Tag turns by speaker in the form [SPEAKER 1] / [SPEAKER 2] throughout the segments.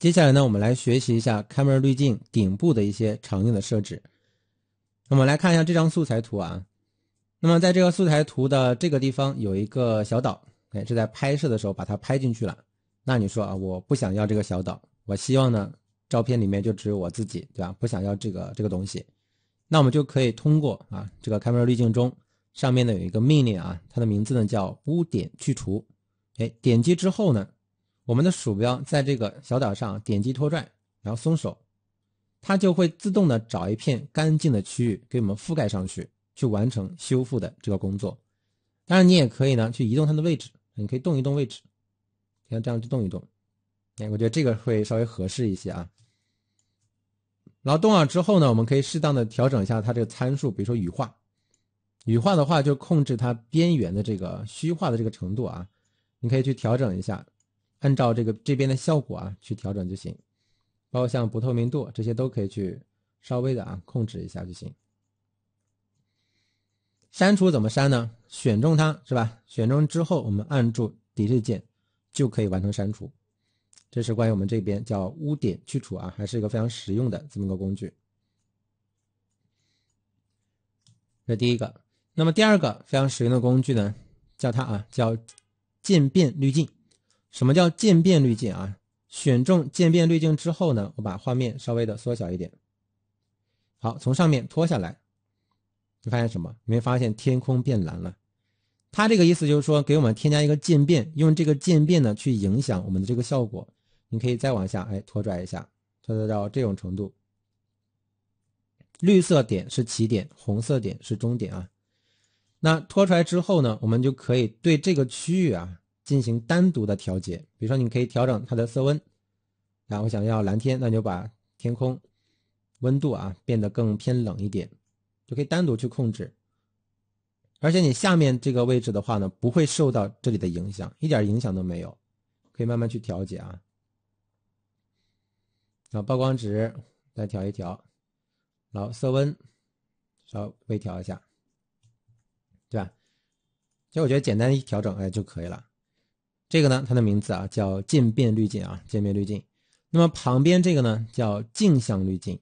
[SPEAKER 1] 接下来呢，我们来学习一下 Camera 滤镜顶部的一些常用的设置。我们来看一下这张素材图啊。那么在这个素材图的这个地方有一个小岛，哎，是在拍摄的时候把它拍进去了。那你说啊，我不想要这个小岛，我希望呢，照片里面就只有我自己，对吧？不想要这个这个东西，那我们就可以通过啊，这个 Camera 滤镜中上面呢有一个命令啊，它的名字呢叫污点去除。哎，点击之后呢？我们的鼠标在这个小岛上点击拖拽，然后松手，它就会自动的找一片干净的区域给我们覆盖上去，去完成修复的这个工作。当然，你也可以呢去移动它的位置，你可以动一动位置，像这样去动一动。哎，我觉得这个会稍微合适一些啊。然后动好之后呢，我们可以适当的调整一下它这个参数，比如说羽化，羽化的话就控制它边缘的这个虚化的这个程度啊，你可以去调整一下。按照这个这边的效果啊去调整就行，包括像不透明度这些都可以去稍微的啊控制一下就行。删除怎么删呢？选中它是吧？选中之后我们按住 Delete 键就可以完成删除。这是关于我们这边叫污点去除啊，还是一个非常实用的这么个工具。这第一个，那么第二个非常实用的工具呢，叫它啊叫渐变滤镜。什么叫渐变滤镜啊？选中渐变滤镜之后呢，我把画面稍微的缩小一点。好，从上面拖下来，你发现什么？你会发现天空变蓝了。它这个意思就是说，给我们添加一个渐变，用这个渐变呢去影响我们的这个效果。你可以再往下，哎，拖拽一下，拖拽到这种程度。绿色点是起点，红色点是终点啊。那拖出来之后呢，我们就可以对这个区域啊。进行单独的调节，比如说你可以调整它的色温，然后想要蓝天，那就把天空温度啊变得更偏冷一点，就可以单独去控制。而且你下面这个位置的话呢，不会受到这里的影响，一点影响都没有，可以慢慢去调节啊。然后曝光值再调一调，然后色温稍微调一下，对吧？其实我觉得简单一调整哎就可以了。这个呢，它的名字啊叫渐变滤镜啊，渐变滤镜。那么旁边这个呢叫镜像滤镜。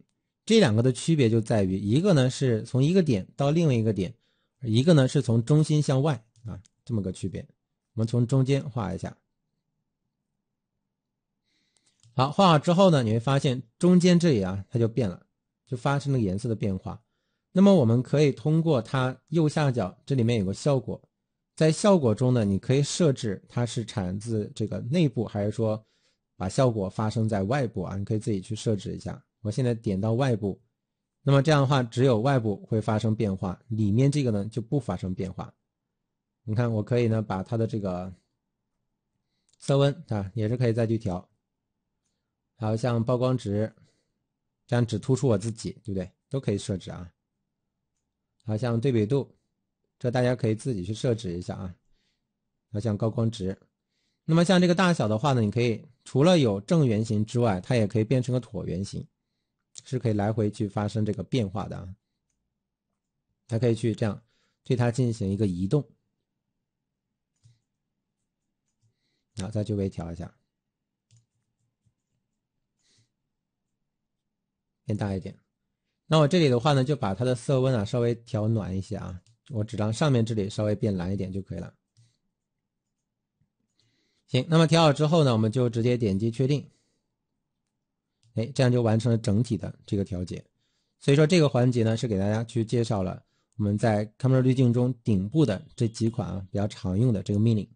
[SPEAKER 1] 这两个的区别就在于，一个呢是从一个点到另外一个点，一个呢是从中心向外啊，这么个区别。我们从中间画一下。好，画好之后呢，你会发现中间这里啊，它就变了，就发生了颜色的变化。那么我们可以通过它右下角这里面有个效果。在效果中呢，你可以设置它是产自这个内部，还是说把效果发生在外部啊？你可以自己去设置一下。我现在点到外部，那么这样的话，只有外部会发生变化，里面这个呢就不发生变化。你看，我可以呢把它的这个色温啊，也是可以再去调，还有像曝光值，这样只突出我自己，对不对？都可以设置啊。好像对比度。这大家可以自己去设置一下啊，要像高光值，那么像这个大小的话呢，你可以除了有正圆形之外，它也可以变成个椭圆形，是可以来回去发生这个变化的啊，还可以去这样对它进行一个移动，然后，再去微调一下，变大一点，那我这里的话呢，就把它的色温啊稍微调暖一些啊。我只让上面这里稍微变蓝一点就可以了。行，那么调好之后呢，我们就直接点击确定。哎，这样就完成了整体的这个调节。所以说这个环节呢，是给大家去介绍了我们在 Camera 滤镜中顶部的这几款啊比较常用的这个命令。